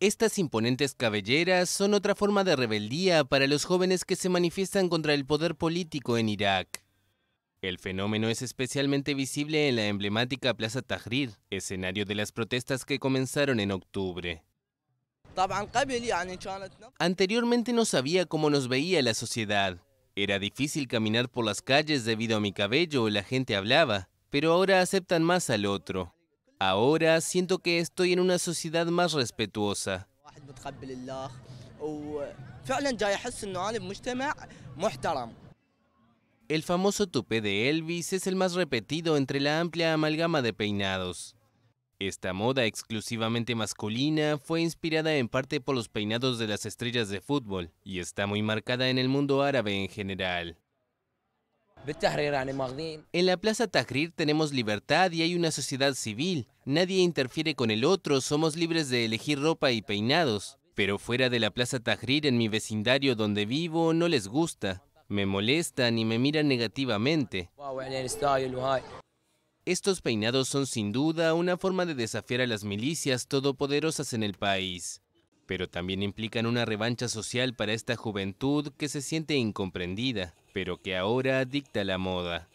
Estas imponentes cabelleras son otra forma de rebeldía para los jóvenes que se manifiestan contra el poder político en Irak. El fenómeno es especialmente visible en la emblemática Plaza Tahrir, escenario de las protestas que comenzaron en octubre. Anteriormente no sabía cómo nos veía la sociedad. Era difícil caminar por las calles debido a mi cabello, la gente hablaba, pero ahora aceptan más al otro. Ahora siento que estoy en una sociedad más respetuosa. El famoso tupé de Elvis es el más repetido entre la amplia amalgama de peinados. Esta moda exclusivamente masculina fue inspirada en parte por los peinados de las estrellas de fútbol y está muy marcada en el mundo árabe en general. En la Plaza Tahrir tenemos libertad y hay una sociedad civil. Nadie interfiere con el otro, somos libres de elegir ropa y peinados. Pero fuera de la Plaza Tahrir, en mi vecindario donde vivo, no les gusta. Me molestan y me miran negativamente. Estos peinados son sin duda una forma de desafiar a las milicias todopoderosas en el país pero también implican una revancha social para esta juventud que se siente incomprendida, pero que ahora dicta la moda.